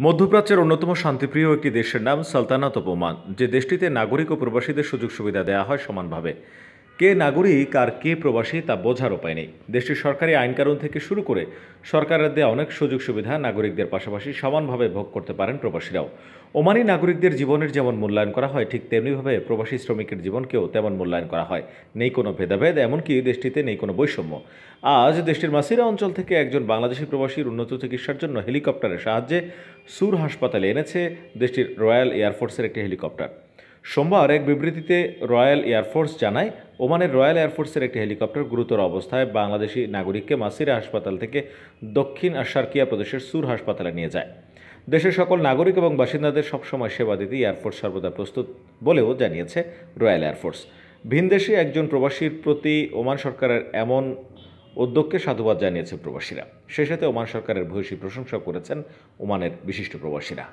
মধ্যপ্রাচ্যের অন্যতম শান্তিপ্রিয় একটি দেশের নাম সালতানাত ওমান যে দেশটিতে নাগরিক ও প্রবাসীদের সুযোগ সুবিধা দেওয়া হয় সমানভাবে। কে নাগরিক আর কে প্রবাসী তা বোঝার উপায় নেই। দেশটির সরকারি আইনকানুন থেকে শুরু করে সরকারের দেওয়া অনেক সুযোগ সুবিধা নাগরিকদের পাশাপাশি সমানভাবে ভোগ করতে পারেন প্রবাসীরাও। ওমানি নাগরিকদের জীবনের যেমন মূল্যায়ন করা হয়, ঠিক তেমনিভাবে প্রবাসী শ্রমিকের জীবনকেও তেমন মূল্যায়ন করা হয়। নেই কোনো ভেদাভেদ, এমনকি দেশটিতে নেই কোনো বৈষম্য। আজ দেশটির মাসিরা অঞ্চল থেকে একজন বাংলাদেশি প্রবাসীর উন্নত চিকিৎসার জন্য হেলিকপ্টারের সাহায্যে সুর হাসপাতালে এনেছে দেশটির রয়্যাল এয়ারফোর্সের একটি হেলিকপ্টার। সোমবার এক বিবৃতিতে রয়্যাল এয়ারফোর্স জানায়, ওমানের রয়্যাল এয়ারফোর্সের একটি হেলিকপ্টার গুরুতর অবস্থায় বাংলাদেশি নাগরিককে মাসিরা হাসপাতাল থেকে দক্ষিণ আশারকিয়া প্রদেশের সুর হাসপাতালে নিয়ে যায়। দেশের সকল নাগরিক এবং বাসিন্দাদের সবসময় সেবা দিতে এয়ারফোর্স সর্বদা প্রস্তুত বলেও জানিয়েছে রয়্যাল এয়ারফোর্স ভিনদেশে একজন প্রবাসীর প্রতি ওমান সরকারের এমন উদ্যোগকে সাধুবাদ জানিয়েছে প্রবাসীরা। সেই সাথে ওমান সরকারের ভূয়সী প্রশংসা করেছেন ওমানের বিশিষ্ট প্রবাসীরা।